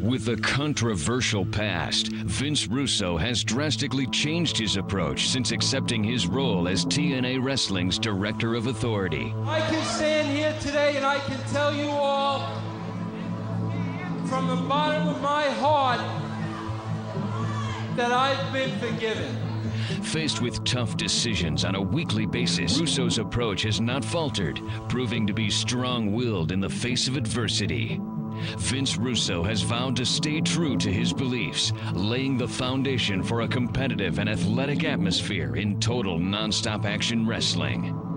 With a controversial past, Vince Russo has drastically changed his approach since accepting his role as TNA Wrestling's Director of Authority. I can stand here today and I can tell you all from the bottom of my heart that I've been forgiven. Faced with tough decisions on a weekly basis, Russo's approach has not faltered, proving to be strong willed in the face of adversity. Vince Russo has vowed to stay true to his beliefs, laying the foundation for a competitive and athletic atmosphere in total nonstop action wrestling.